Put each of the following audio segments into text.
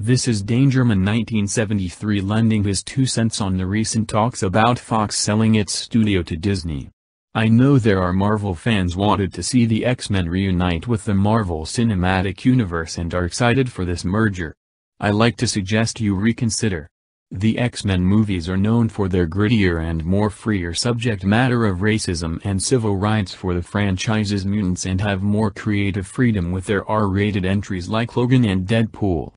This is Dangerman 1973 lending his two cents on the recent talks about Fox selling its studio to Disney. I know there are Marvel fans wanted to see the X-Men reunite with the Marvel Cinematic Universe and are excited for this merger. I like to suggest you reconsider. The X-Men movies are known for their grittier and more freer subject matter of racism and civil rights for the franchise's mutants and have more creative freedom with their R-rated entries like Logan and Deadpool.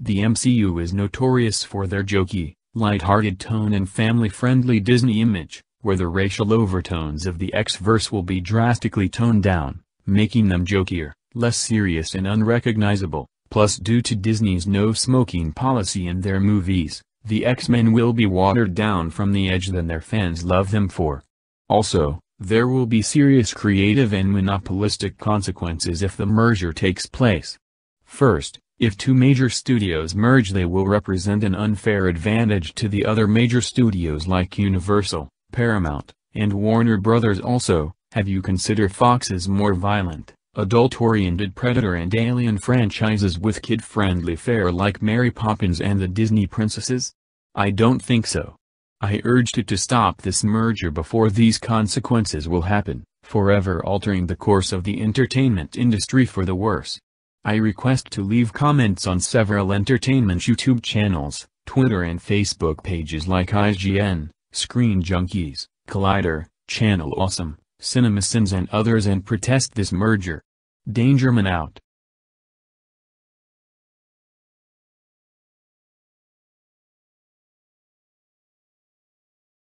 The MCU is notorious for their jokey, light-hearted tone and family-friendly Disney image, where the racial overtones of the X-verse will be drastically toned down, making them jokier, less serious and unrecognizable. Plus due to Disney's no-smoking policy in their movies, the X-Men will be watered down from the edge than their fans love them for. Also, there will be serious creative and monopolistic consequences if the merger takes place. First, if two major studios merge they will represent an unfair advantage to the other major studios like Universal, Paramount, and Warner Brothers also, have you consider Fox's more violent, adult-oriented Predator and Alien franchises with kid-friendly fare like Mary Poppins and the Disney Princesses? I don't think so. I urged it to stop this merger before these consequences will happen, forever altering the course of the entertainment industry for the worse. I request to leave comments on several entertainment YouTube channels, Twitter and Facebook pages like IGN, Screen Junkies, Collider, Channel Awesome, CinemaSins and others and protest this merger. Dangerman out.